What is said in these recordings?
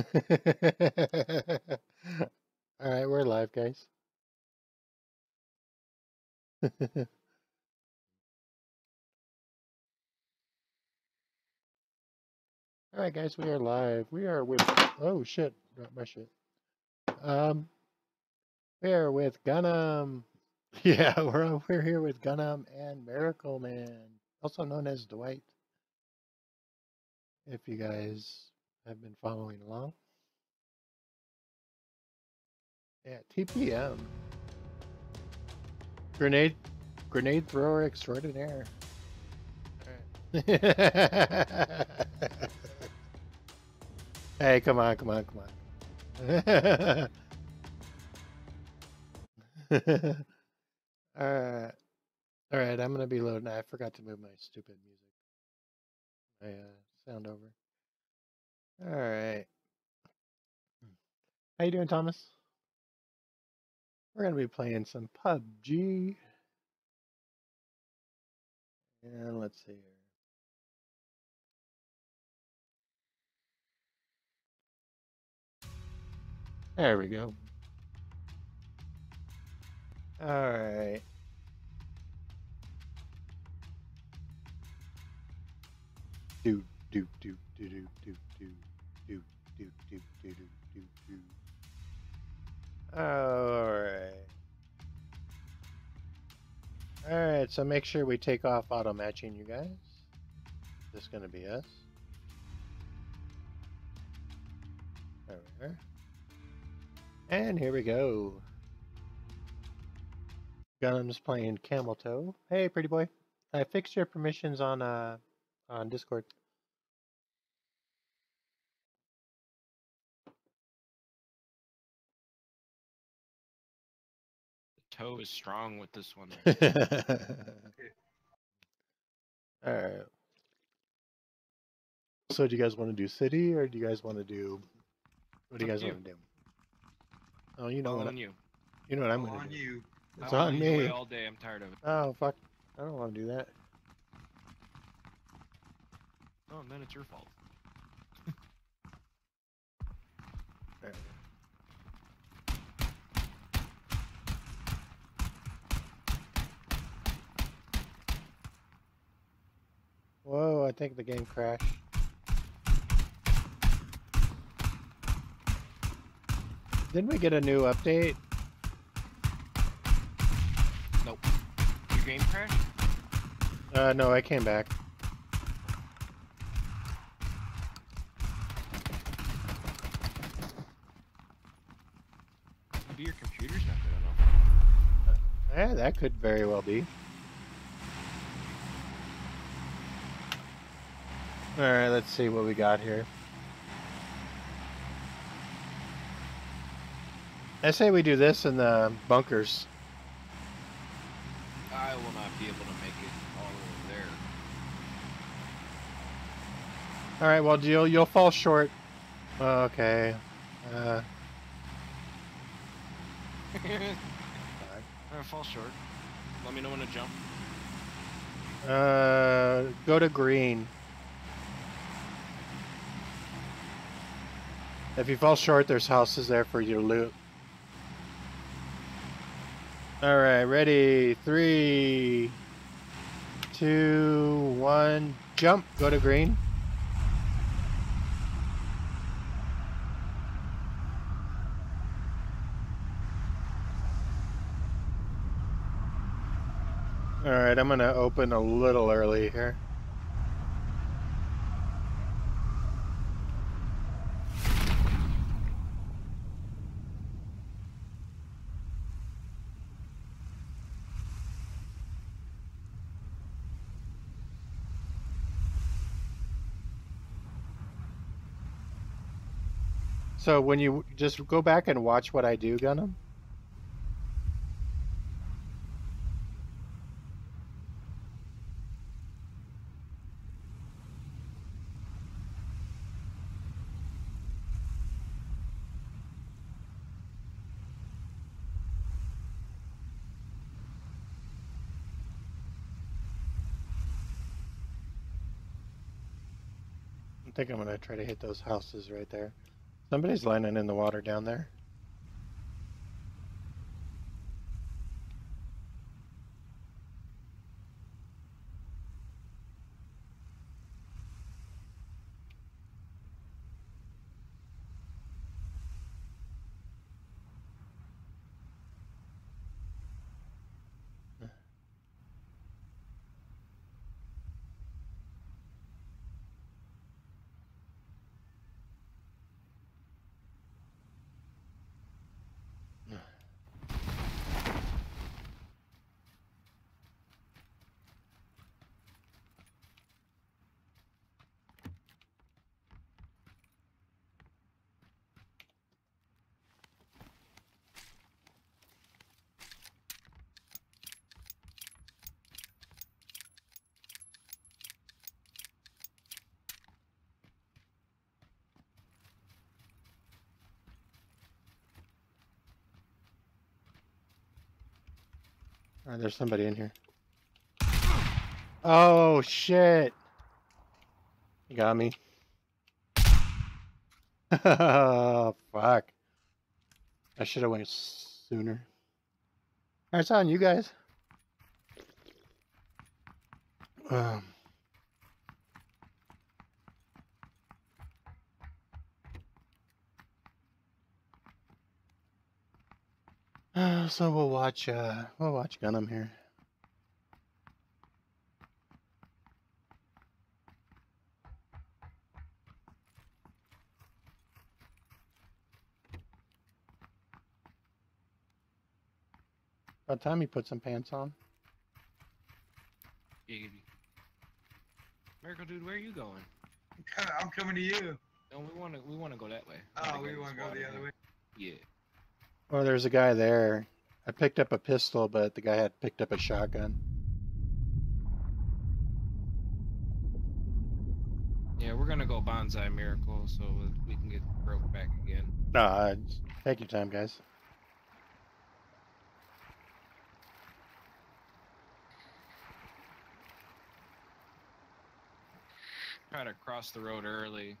All right, we're live, guys. All right, guys, we are live. We are with. Oh shit! Dropped my shit. Um, we are with Gunham. Yeah, we're we're here with Gunham and Miracle Man, also known as Dwight. If you guys have been following along. Yeah, TPM. Grenade, grenade thrower extraordinaire. Alright. hey, come on, come on, come on. Alright. Alright, I'm gonna be loading. I forgot to move my stupid music. My uh, sound over. Alright. How you doing, Thomas? We're gonna be playing some PUBG. And let's see here. There we go. All right. Do do do do do do do do do do do do do. All right. All right. So make sure we take off auto matching, you guys. This is gonna be us. There we are. And here we go. Gunham's playing Camel Toe. Hey, pretty boy. I fixed your permissions on uh on Discord. Toe is strong with this one. All right. So, do you guys want to do city, or do you guys want to do? What do you guys you. want to do? Oh, you know All what? on I, you. you know what I'm All gonna on do. you. It's I on me. all day. I'm tired of it. Oh fuck! I don't want to do that. Oh, then it's your fault. There we go. Whoa! I think the game crashed. Didn't we get a new update? Nope. Your game crashed? Uh, no, I came back. Maybe your computer's not good enough. Yeah, that could very well be. All right, let's see what we got here. I say we do this in the bunkers. I will not be able to make it all the way there. All right, well, you'll you'll fall short. Okay. Uh, there. I fall short. Let me know when to jump. uh, go to green. If you fall short, there's houses there for you to loot. All right, ready? Three, two, one, jump. Go to green. All right, I'm gonna open a little early here. So when you just go back and watch what I do, Gunham. I think I'm gonna try to hit those houses right there. Somebody's landing in the water down there. All right, there's somebody in here. Oh shit! You got me. oh, fuck. I should have went sooner. Alright, it's on you guys. Um. Uh, so we'll watch uh we'll watch Gunham here. About time he put some pants on. Giggity. Miracle dude, where are you going? I'm coming to you. No, we wanna we wanna go that way. Oh, Wanna we want to go the other way. Yeah. Well, there's a guy there. I picked up a pistol, but the guy had picked up a shotgun. Yeah, we're gonna go bonsai miracle so we can get broke back again. Nah, take your time, guys. Try to cross the road early.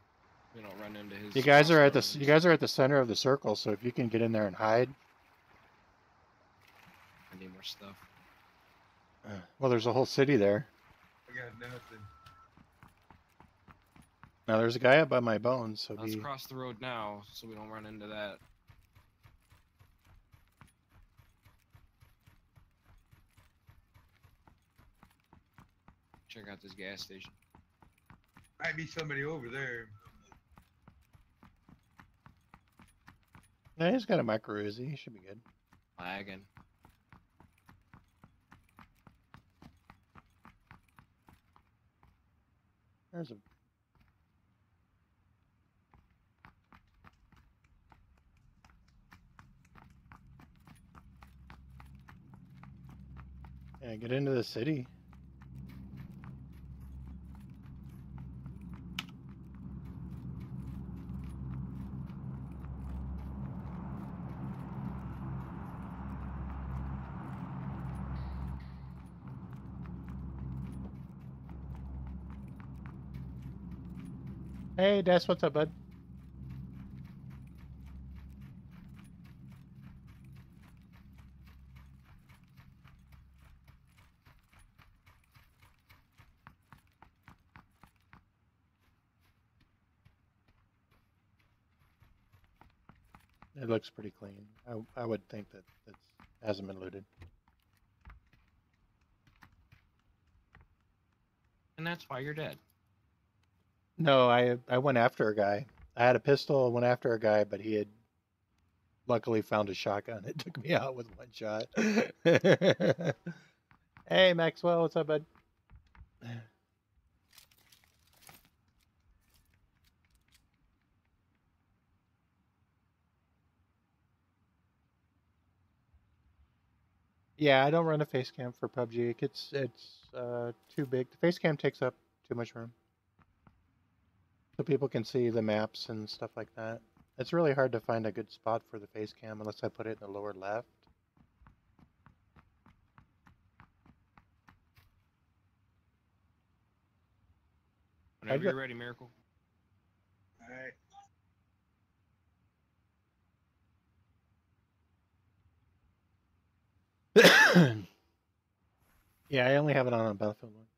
We don't run into his. You guys are at the you guys are at the center of the circle, so if you can get in there and hide. I need more stuff. Uh, well, there's a whole city there. I got nothing. Now there's a guy up by my bones, so Let's be cross the road now so we don't run into that. Check out this gas station. Might be somebody over there. Yeah, he's got a micro Uzi. He should be good. Lagging. There's a. Yeah, get into the city. Hey, Des, what's up, bud? It looks pretty clean. I, I would think that it hasn't been looted. And that's why you're dead. No, I I went after a guy. I had a pistol, went after a guy, but he had luckily found a shotgun. It took me out with one shot. hey, Maxwell, what's up, bud? Yeah, I don't run a face cam for PUBG. It gets it's uh, too big. The face cam takes up too much room so people can see the maps and stuff like that. It's really hard to find a good spot for the face cam unless I put it in the lower left. Whenever you're ready, Miracle. All right. yeah, I only have it on on Battlefield 1.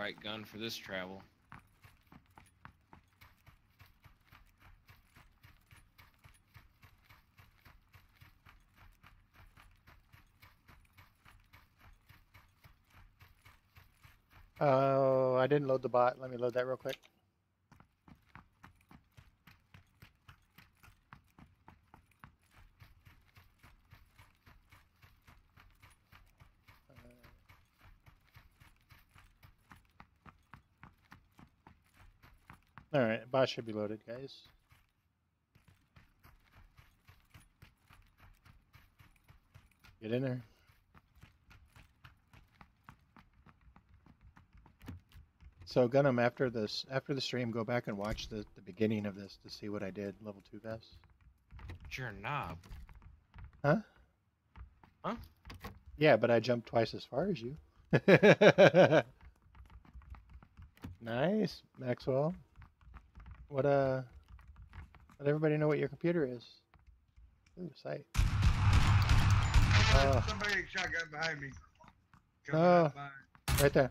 Right gun for this travel. Oh, I didn't load the bot. Let me load that real quick. Should be loaded, guys. Get in there. So Gunham, after this, after the stream, go back and watch the, the beginning of this to see what I did. Level two vest. But you're Huh? knob. Yeah, but I jumped twice as far as you. nice, Maxwell. What uh? Let everybody know what your computer is. Ooh, sight. Somebody, Oh. somebody shotgun behind me. Coming Oh. up behind. Right there.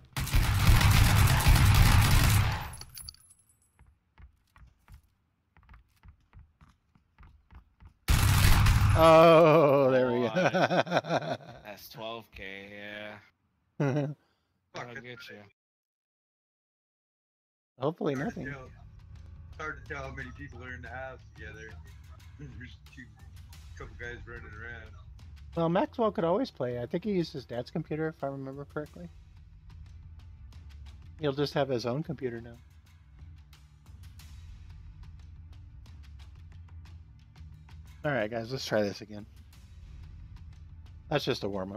Oh, there we go. That's 12k, yeah. Fuck, That'll get you. Hopefully hard to nothing. Hard to tell how many people are in the house together. There's two, couple guys running around. Well, Maxwell could always play. I think he used his dad's computer, if I remember correctly. He'll just have his own computer now. All right, guys, let's try this again. That's just a warm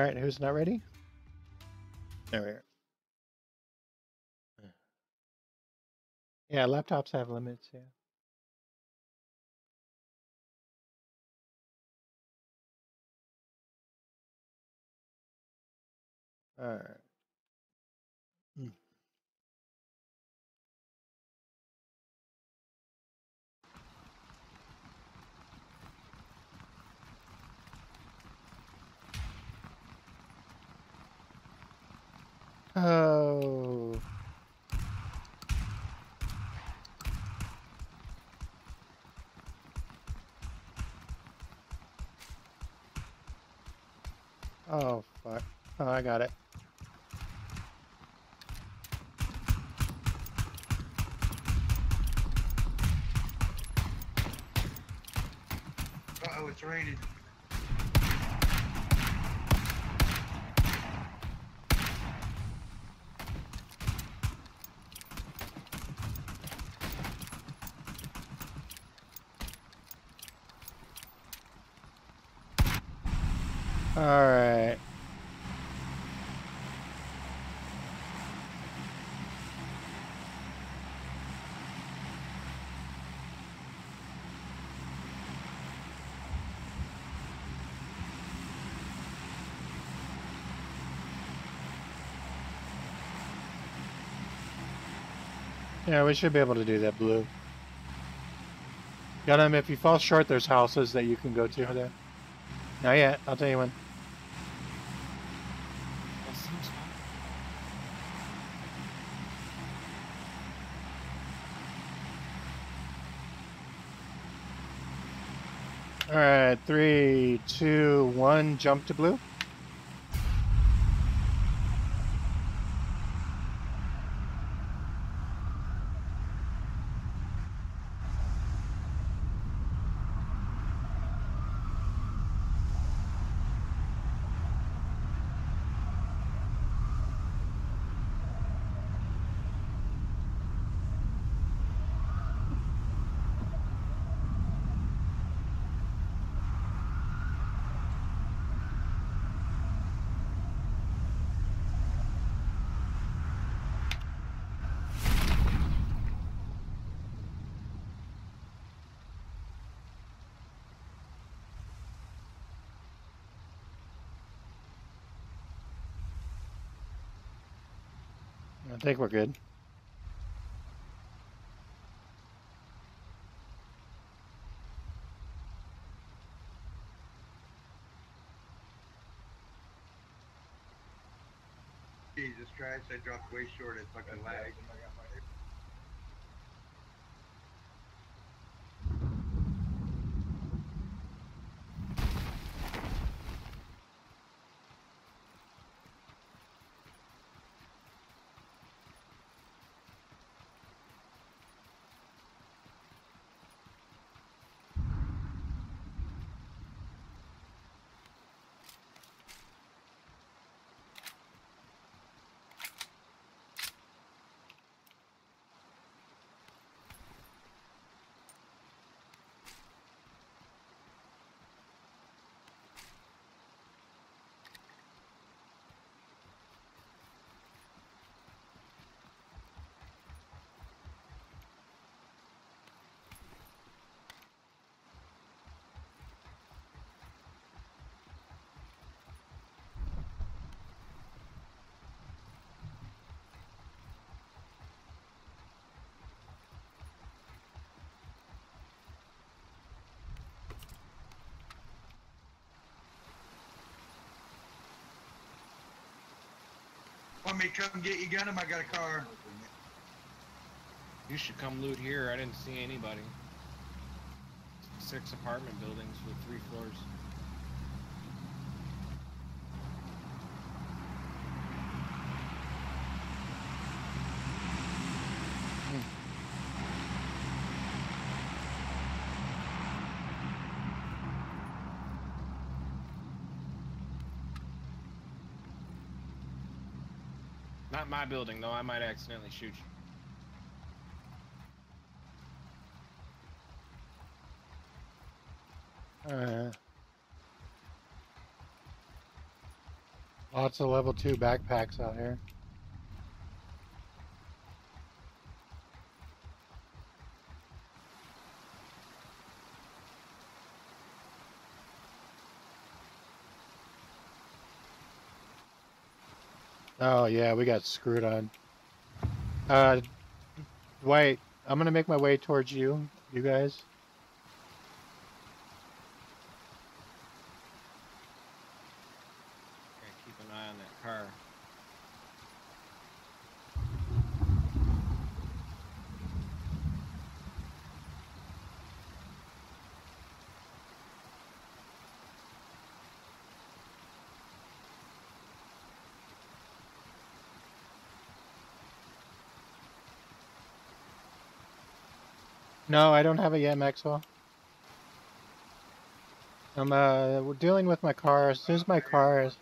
All right, who's not ready? There we are. Yeah, laptops have limits, yeah. All right. Oh. Oh, fuck. Oh, I got it. Uh oh, it's raining. All right. Yeah, we should be able to do that, Blue. Got him. If you fall short, there's houses that you can go to there. Not yet. I'll tell you when. All right, three, two, one. Jump to blue. I think we're good. Jesus Christ, I dropped way short. It fucking lagged. Want me to come get you, Gunham? I got a car. You should come loot here. I didn't see anybody. Six apartment buildings with three floors. Not my building though. I might accidentally shoot you. Uh, lots of level two backpacks out here. Oh yeah, we got screwed on. Uh, Dwight, I'm gonna make my way towards you, you guys. Gotta keep an eye on that car. No, I don't have it yet, Maxwell. I'm uh we're dealing with my car. As soon as my car is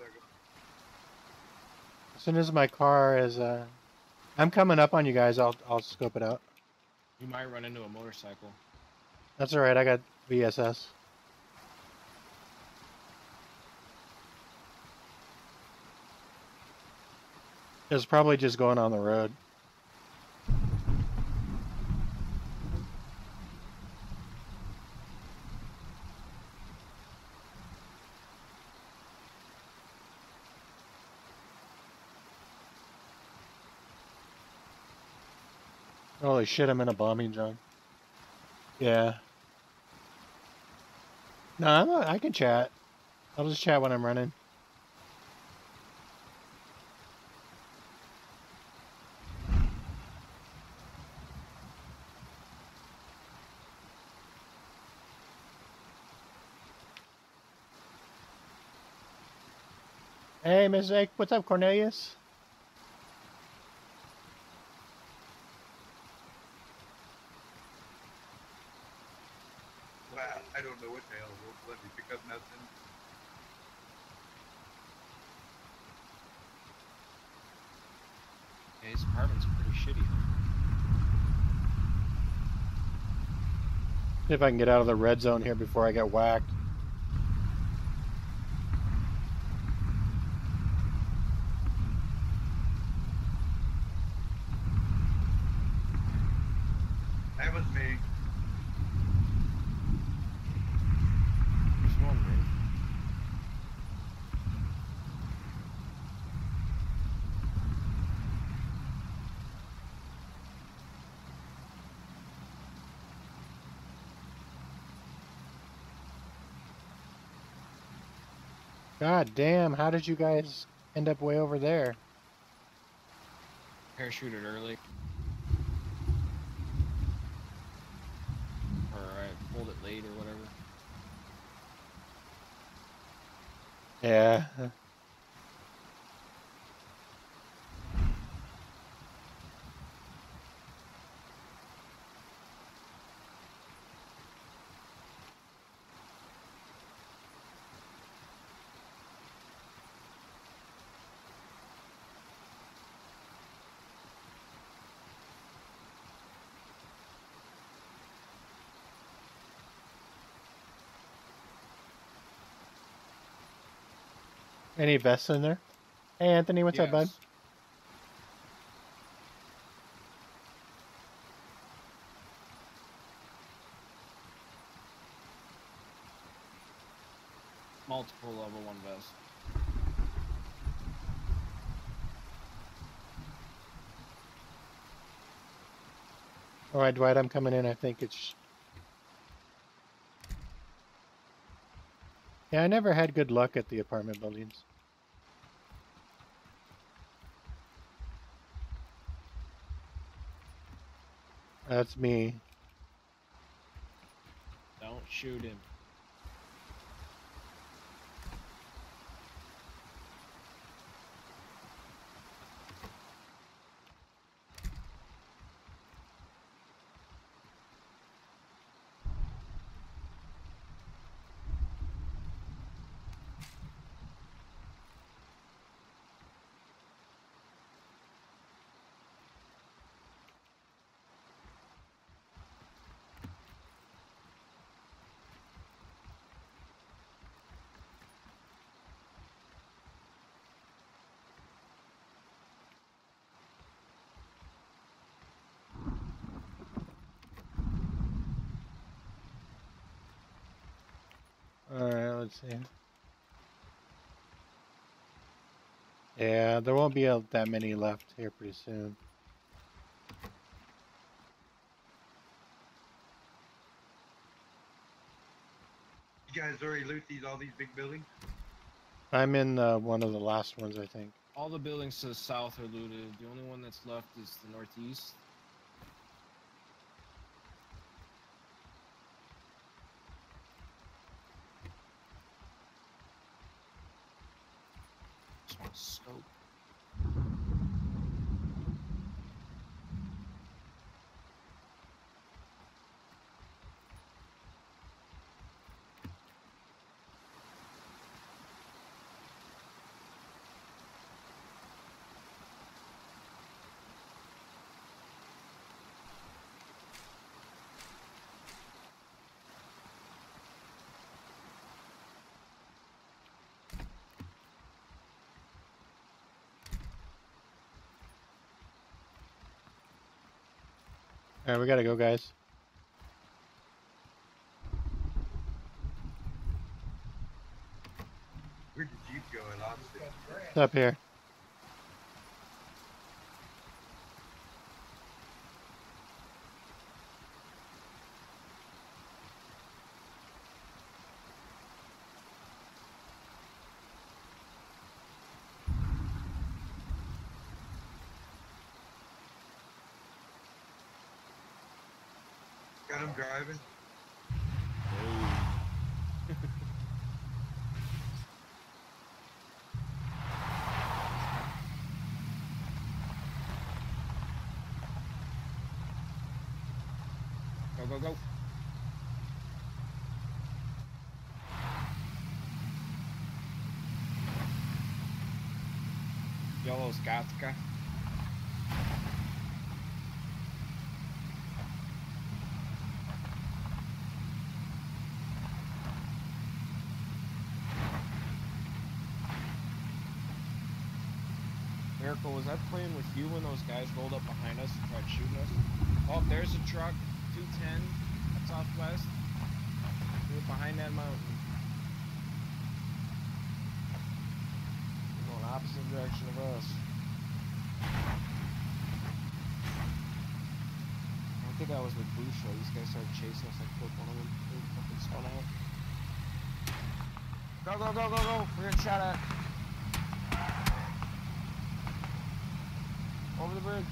as soon as my car is uh I'm coming up on you guys, I'll I'll scope it out. You might run into a motorcycle. That's alright, I got VSS. It's probably just going on the road. Shit, I'm in a bombing zone. Yeah. No, I'm a, I can chat. I'll just chat when I'm running. Hey, Miss Ake, what's up, Cornelius? Wow, I don't know what the hell won't let me pick up nothing. Yeah, these apartments are pretty shitty. See if I can get out of the red zone here before I get whacked. That was me. Just wondering. God damn, how did you guys end up way over there? Parachuted early. Or I pulled it late or whatever. Yeah. Any vests in there? Hey Anthony, what's up, bud? Multiple level one vest. Alright, Dwight, I'm coming in. I think it's. Yeah, I never had good luck at the apartment buildings. That's me. Don't shoot him. Alright, let's. Yeah, there won't be a, that many left here pretty soon. You guys already loot these all these big buildings? I'm in uh, one of the last ones, I think. All the buildings to the south are looted. The only one that's left is the northeast. Just want to scope. Alright, we gotta go, guys. Where'd the Jeep go? I lost it. It's up here. Got him driving. Go, go, go. Yellow Miracle, was that playing with you when those guys rolled up behind us and tried shooting us? Oh, there's a truck. 210 Southwest. Behind that mountain. We're going opposite direction of us. I think I was with Busho. These guys started chasing us. I killed one of them. They fucking spun out. Go, go, go, go, go. We're getting shot at. Over the bridge.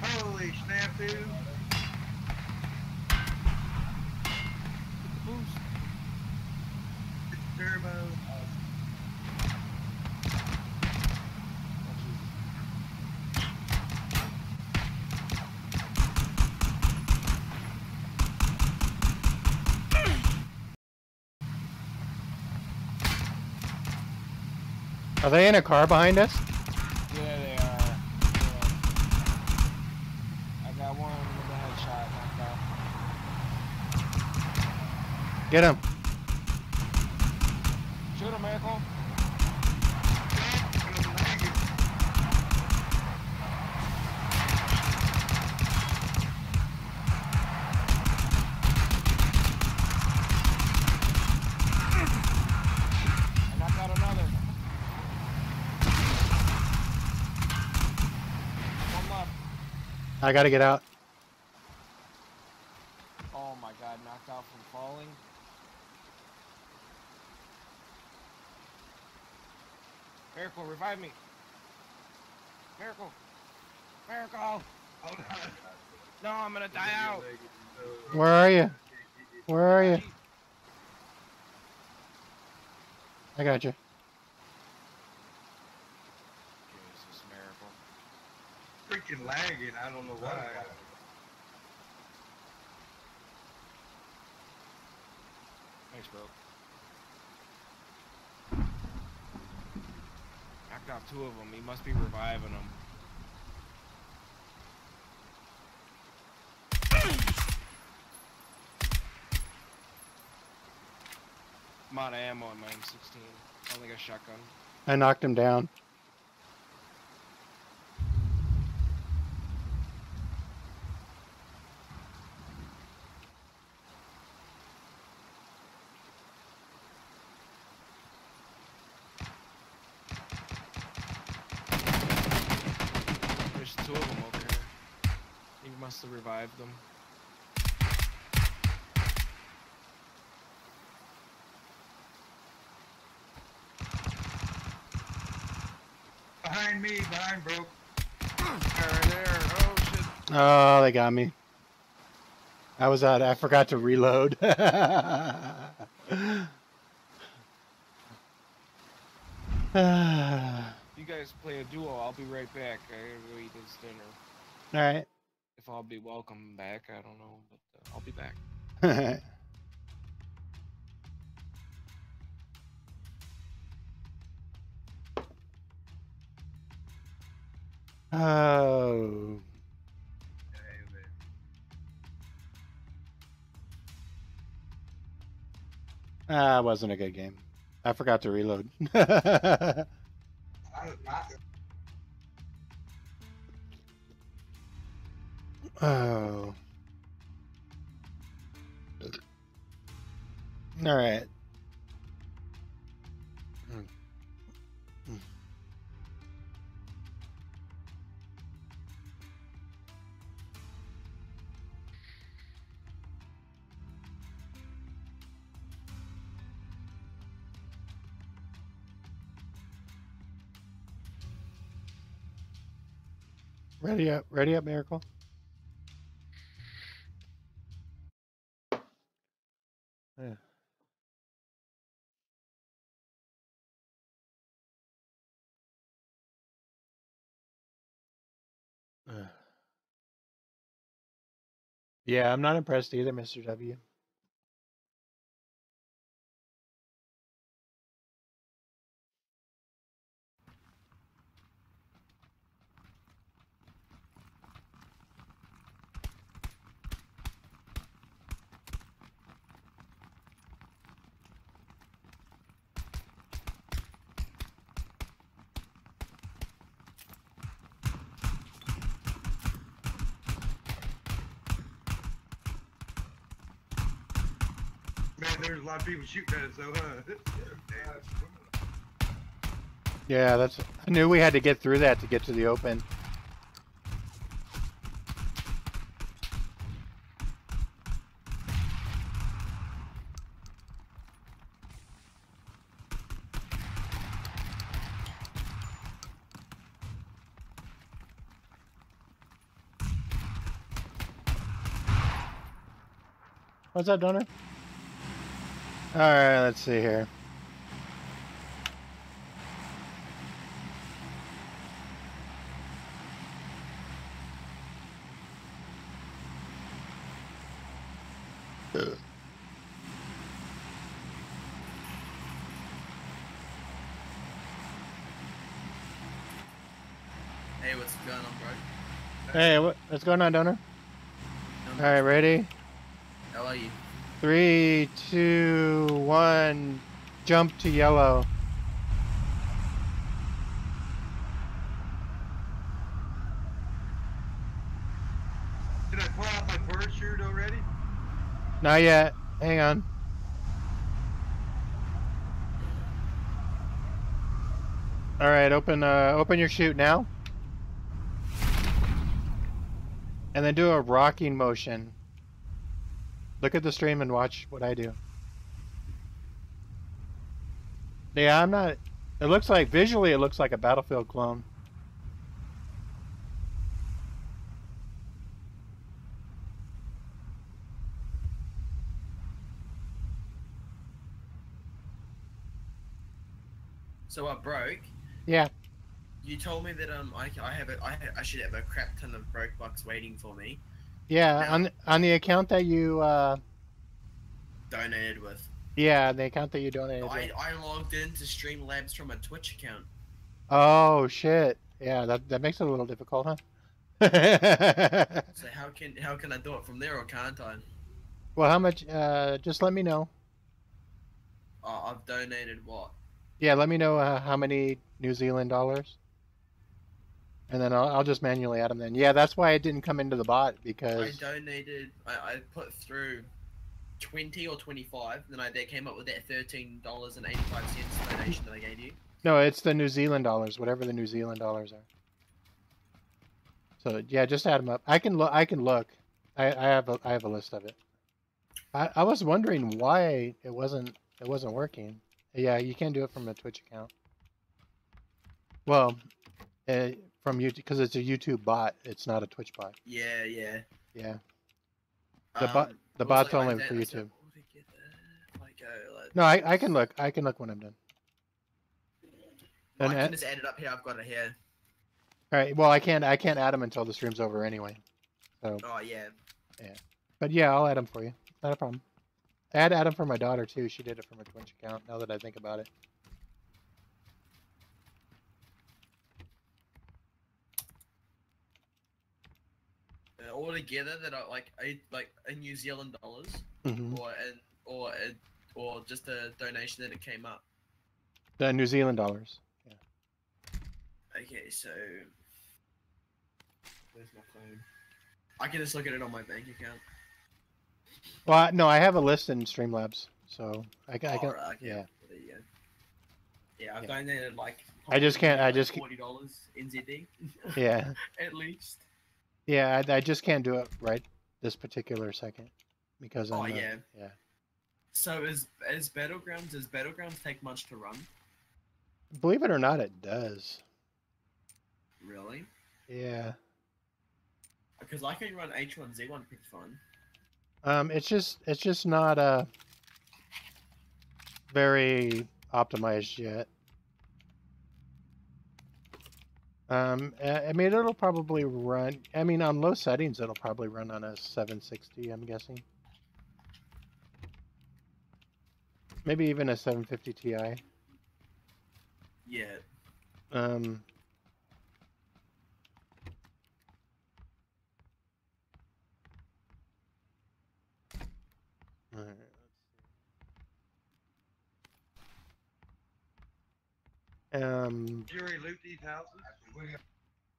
Holy snap, Get Are they in a car behind us? Yeah, they are. Yeah. I got one with a headshot. Get him. I gotta get out. Oh my god, knocked out from falling. Miracle, revive me. Miracle. Miracle. No, I'm gonna die out. Where are you? Where are you? I got you. Jesus, miracle. Freaking lagging, I don't know why. Thanks, bro. Knocked out two of them. He must be reviving them. I'm out of ammo in my M16. I only got shotgun. I knocked him down. There's two of them over here. He must have revived them. Behind me, behind bro. Right there. Oh shit. Oh, they got me. I was out. I forgot to reload. You guys play a duo. I'll be right back. I gotta go eat this dinner. right. If I'll be welcome back, I don't know, but uh, I'll be back. oh. Ah, it wasn't a good game. I forgot to reload. oh. All right. Ready up, ready up, Miracle. Yeah, I'm not impressed either, Mr. W. lot of people shooting at us, though, huh? yeah, that's. I knew we had to get through that to get to the open. What's that, Donner? All right, let's see here. Hey, what's going on, bro? Hey, what, what's going on, Donor? All right, ready? How are you? Three, two, one. Jump to yellow. Did I pull out my parachute already? Not yet. Hang on. All right, open uh, open your chute now. And then do a rocking motion. Look at the stream and watch what I do. Yeah, I'm not. It looks like visually, it looks like a Battlefield clone. So I broke? Yeah. You told me that um I, I have a I, I should have a crap ton of broke bucks waiting for me. Yeah, No. on the- on the account that you, uh, Donated with. yeah, the account that you donated. I, with. I logged into Streamlabs from a Twitch account. Oh shit! Yeah, that that makes it a little difficult, huh? So how can how can I do it from there or can't I? well, how much? Uh, just let me know. Oh, I've donated what? Yeah, let me know uh, how many New Zealand dollars, and then I'll, I'll just manually add them. Then, yeah, that's why it didn't come into the bot because... I donated. I, I put through twenty or twenty five. Then I they came up with that thirteen dollars and eighty five cents donation that I gave you. no, it's the New Zealand dollars, whatever the New Zealand dollars are. So yeah, just add them up. I can look. I can look. I, I have a I have a list of it. I, I was wondering why it wasn't it wasn't working. Yeah, you can do it from a Twitch account. Well, uh, from YouTube because it's a YouTube bot. It's not a Twitch bot. Yeah, yeah. Yeah, The bot- Um, the bot's like only for I said, YouTube. "Oh, they get that." Like, uh, no, I, I can look. I can look when I'm done. I and can add- just add it up here. I've got it here. All right. Well, I can't I can't add them until the stream's over anyway. So, Oh yeah. Yeah. But yeah, I'll add them for you. Not a problem. Add add them for my daughter too. She did it from her Twitch account. Now that I think about it. All together that are like like in New Zealand dollars hmm or in, or in, or just a donation that it came up. The New Zealand dollars. Yeah. Okay, so where's my phone? I can just look at it on my bank account. Well, I- no, I have a list in Streamlabs, so I can. I Oh, can right, okay. yeah. There. Yeah, I've Yeah. donated like. I just can't- I like just ca- forty dollars NZD Yeah, at least. Yeah. I, I just can't do it right this particular second because I'm. Oh, yeah. yeah. So is is battlegrounds does battlegrounds take much to run? Believe it or not, it does. Really? Yeah. Because I can run H1Z1 pretty fine. Um, it's just it's just not uh very optimized yet. Um, I I mean, it'll probably run. I mean, on low settings, it'll probably run on a 760. I'm guessing. Maybe even a 750 Ti. Yeah. Um, alright. Um, Did you already loot these houses?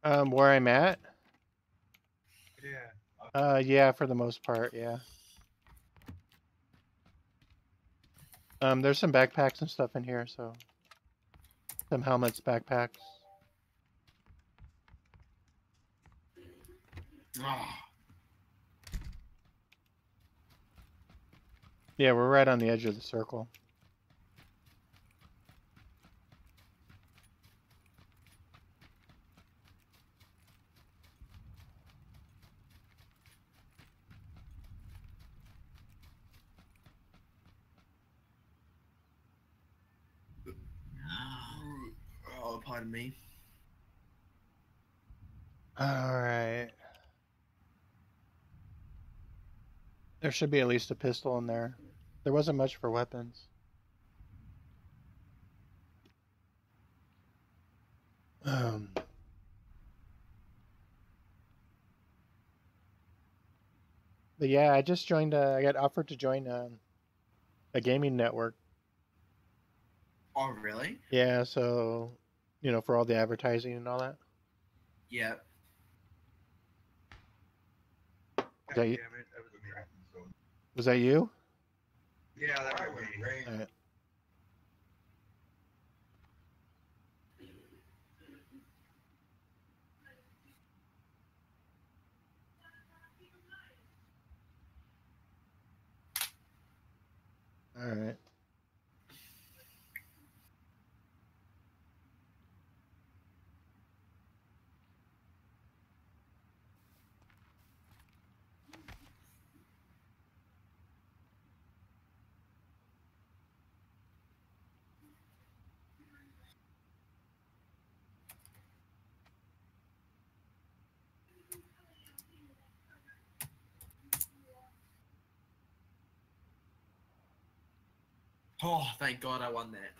Um, where I'm at? Yeah. Uh, yeah, for the most part, yeah. Um, there's some backpacks and stuff in here, so some helmets, backpacks. Ah, Yeah, we're right on the edge of the circle. Pardon me. All right. There should be at least a pistol in there. There wasn't much for weapons. Um. But yeah, I just joined. Uh, I got offered to join um, a gaming network. Oh, really? Yeah, so you know, for all the advertising and all that. Yeah. God that you- was that you? Yeah, that was me. Alright. All right. Oh, thank God I won that.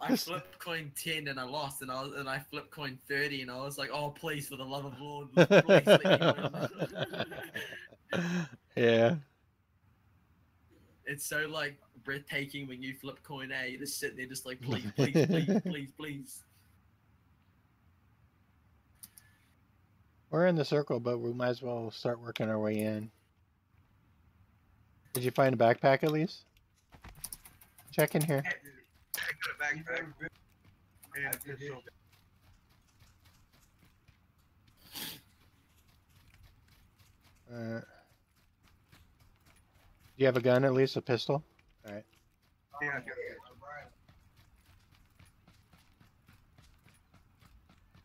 I flipped coin ten and I lost, and I was, and I flipped coin thirty, and I was like, "Oh, please, for the love of Lord, please let me win." yeah. it's so like breathtaking when you flip coin A. You just sit there, just like, please, please, please, please, please. We're in the circle, but we might as well start working our way in. Did you find a backpack at least? Check in here. I got a backpack and a pistol. Uh, do you have a gun at least? A pistol? Yeah, got it.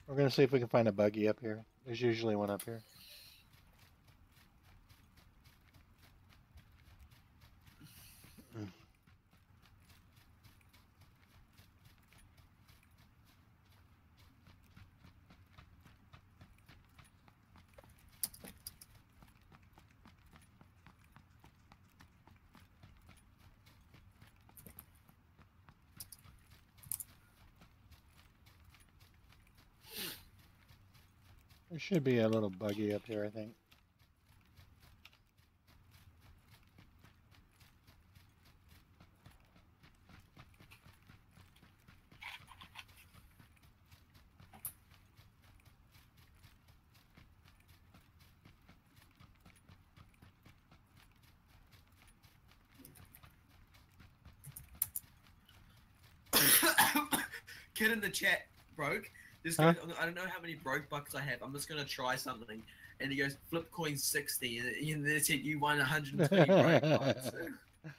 We're gonna see if we can find a buggy up here. There's usually one up here. There should be a little buggy up here, I think. Kid in the chat. This Huh? guy, I don't know how many broke bucks I have. I'm just gonna try something. And he goes, flip coin 60. And they said, you won 120 broke bucks.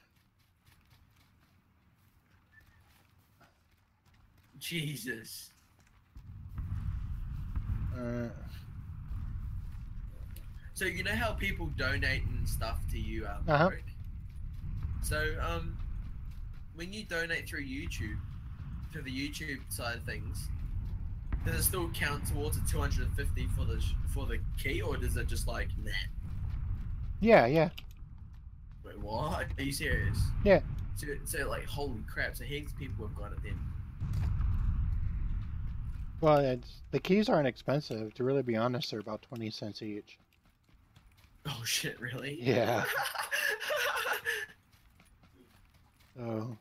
Jesus. Uh, So you know how people donate and stuff to you, um, Uh-huh. Rick? So um, when you donate through YouTube, to the YouTube side of things, does it still count towards the 250 for the for the key, or does it just like nah? yeah, yeah. Wait, what? Are you serious? Yeah. So, so like, holy crap! So heaps of people have got it then. Well, it's, the keys aren't expensive. To really be honest, they're about 20 cents each. Oh shit! Really? Yeah. Oh.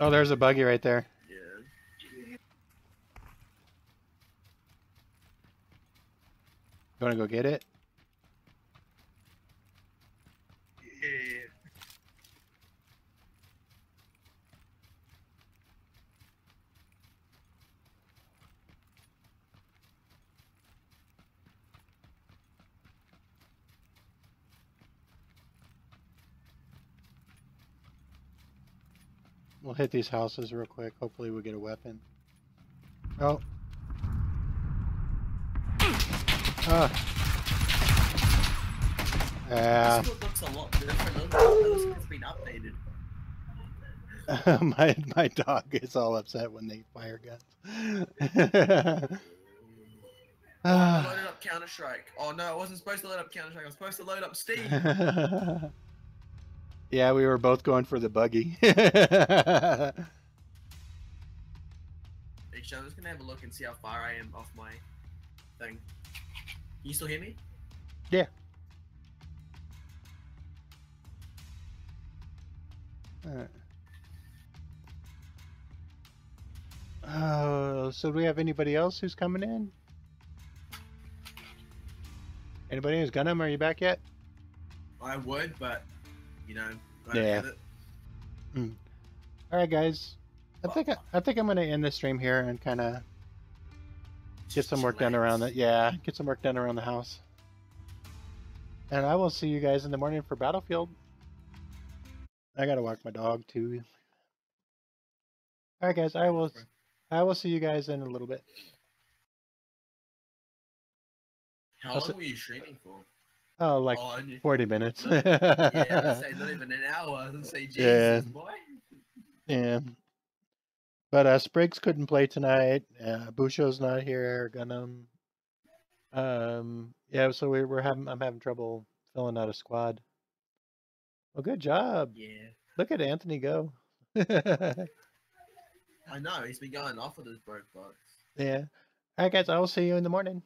Oh, there's a buggy right there. yeah. You want to go get it? Yeah. We'll hit these houses real quick. Hopefully we get a weapon. Oh. Yeah. This looks a lot different. it? It looks like it's been updated. my my dog is all upset when they fire guns. I loaded up Counter Strike. Oh no, I oh, wasn't supposed to load up Counter Strike. I was supposed to load up Steam. yeah, we were both going for the buggy. Actually, I'm just gonna have a look and see how far I am off my thing. Can you still hear me? Yeah. Alright. Oh, uh, so do we have anybody else who's coming in? Anybody who's Gunham? Are you back yet? I would, but you know, I Yeah. get it. Hmm. All right, guys. I think I, I think I'm gonna end the stream here and kind of get some work done around it. Yeah, get some work done around the house. And I will see you guys in the morning for Battlefield. I gotta walk my dog too. All right, guys. I will. I will see you guys in a little bit. How That's long it. were you streaming for? Oh, like oh, I 40 minutes. yeah, say not even an hour. Say Jesus, Yeah. boy. Yeah. But uh Spriggs couldn't play tonight. Uh Busho's not here, Gunham. Um yeah, so we, we're having I'm having trouble filling out a squad. Well good job. Yeah, Look at Anthony go. I know. He's been going off with his broke bucks. yeah. Alright guys, I will see you in the morning.